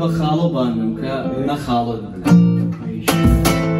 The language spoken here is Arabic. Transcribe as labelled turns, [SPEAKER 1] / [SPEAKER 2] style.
[SPEAKER 1] بە خاڵە بانم کە نەخاڵت بن.